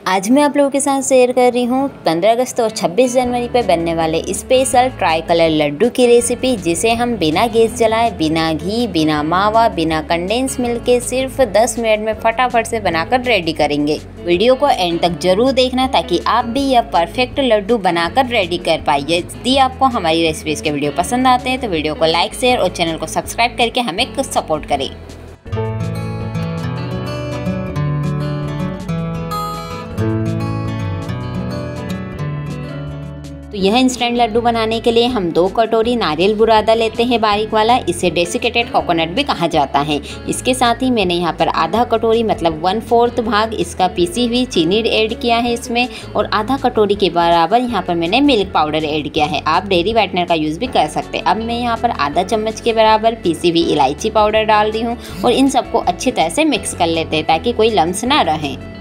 आज मैं आप लोगों के साथ शेयर कर रही हूँ 15 अगस्त और 26 जनवरी पर बनने वाले स्पेशल ट्राई कलर लड्डू की रेसिपी जिसे हम बिना गैस जलाए, बिना घी, बिना मावा, बिना कंडेंस मिल्क के सिर्फ़ 10 मिनट में फटाफट से बनाकर रेडी करेंगे। वीडियो को एंड तक ज़रूर देखना ताकि आप भी यह परफेक्ट लड्डू बनाकर रेडी कर पाइए यदि आपको हमारी रेसिपीज़ के वीडियो पसंद आते हैं तो वीडियो को लाइक शेयर और चैनल को सब्सक्राइब करके हमें सपोर्ट करें। तो यह इंस्टेंट लड्डू बनाने के लिए हम दो कटोरी नारियल बुरादा लेते हैं बारीक वाला। इसे डेसिकेटेड कोकोनट भी कहा जाता है। इसके साथ ही मैंने यहाँ पर आधा कटोरी मतलब वन फोर्थ भाग इसका पीसी हुई चीनी ऐड किया है इसमें और आधा कटोरी के बराबर यहाँ पर मैंने मिल्क पाउडर ऐड किया है। आप डेयरी वाइटनर का यूज़ भी कर सकते हैं। अब मैं यहाँ पर आधा चम्मच के बराबर पीसी हुई इलायची पाउडर डाल रही हूँ और इन सबको अच्छी तरह से मिक्स कर लेते हैं ताकि कोई लम्स ना रहें।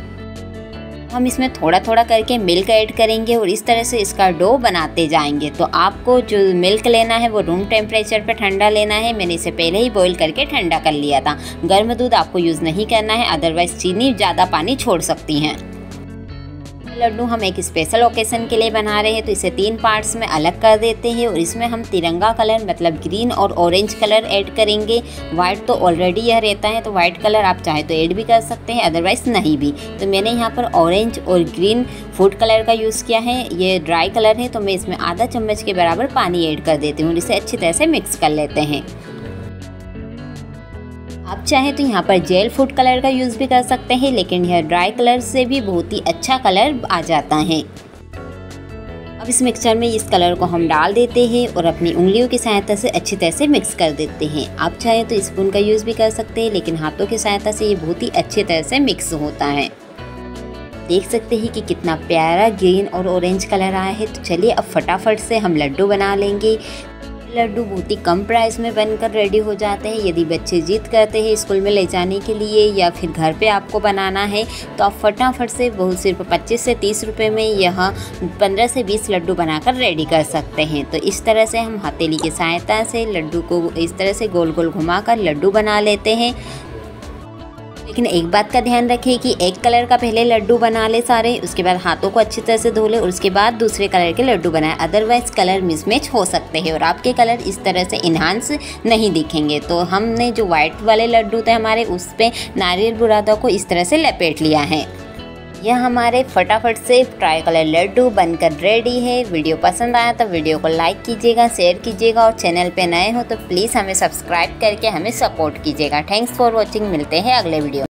हम इसमें थोड़ा थोड़ा करके मिल्क ऐड करेंगे और इस तरह से इसका डो बनाते जाएँगे। तो आपको जो मिल्क लेना है, वो रूम टेम्परेचर पे ठंडा लेना है। मैंने इसे पहले ही बॉईल करके ठंडा कर लिया था। गर्म दूध आपको यूज़ नहीं करना है, अदरवाइज़ चीनी ज़्यादा पानी छोड़ सकती हैं। लड्डू हम एक स्पेशल ओकेज़न के लिए बना रहे हैं तो इसे तीन पार्ट्स में अलग कर देते हैं और इसमें हम तिरंगा कलर मतलब ग्रीन और ऑरेंज कलर ऐड करेंगे। वाइट तो ऑलरेडी यह रहता है तो वाइट कलर आप चाहे तो ऐड भी कर सकते हैं अदरवाइज़ नहीं भी। तो मैंने यहाँ पर ऑरेंज और ग्रीन फ़ूड कलर का यूज़ किया है। ये ड्राई कलर है तो मैं इसमें आधा चम्मच के बराबर पानी ऐड कर देती हूँ और इसे अच्छी तरह से मिक्स कर लेते हैं। आप चाहें तो यहाँ पर जेल फ़ूड कलर का यूज़ भी कर सकते हैं, लेकिन यह ड्राई कलर से भी बहुत ही अच्छा कलर आ जाता है। अब इस मिक्सचर में इस कलर को हम डाल देते हैं और अपनी उंगलियों की सहायता से अच्छी तरह से मिक्स कर देते हैं। आप चाहें तो स्पून का यूज़ भी कर सकते हैं, लेकिन हाथों की सहायता से ये बहुत ही अच्छी तरह से मिक्स होता है। देख सकते हैं कि कितना प्यारा ग्रीन और ऑरेंज कलर आया है। तो चलिए अब फटाफट से हम लड्डू बना लेंगे। लड्डू बहुत ही कम प्राइस में बनकर रेडी हो जाते हैं। यदि बच्चे जीत करते हैं स्कूल में ले जाने के लिए या फिर घर पे आपको बनाना है तो आप फटाफट से बहुत सिर्फ़ 25 से 30 रुपए में यह 15 से 20 लड्डू बनाकर रेडी कर सकते हैं। तो इस तरह से हम हथेली की सहायता से लड्डू को इस तरह से गोल गोल घुमा लड्डू बना लेते हैं। लेकिन एक बात का ध्यान रखें कि एक कलर का पहले लड्डू बना ले सारे, उसके बाद हाथों को अच्छी तरह से धो ले और उसके बाद दूसरे कलर के लड्डू बनाए। अदरवाइज़ कलर मिसमैच हो सकते हैं और आपके कलर इस तरह से इन्हांस नहीं दिखेंगे। तो हमने जो व्हाइट वाले लड्डू थे हमारे, उस पर नारियल बुरादा को इस तरह से लपेट लिया है। यह हमारे फटाफट से ट्राई कलर लड्डू बनकर रेडी है। वीडियो पसंद आया तो वीडियो को लाइक कीजिएगा शेयर कीजिएगा और चैनल पे नए हो तो प्लीज़ हमें सब्सक्राइब करके हमें सपोर्ट कीजिएगा। थैंक्स फॉर वॉचिंग मिलते हैं अगले वीडियो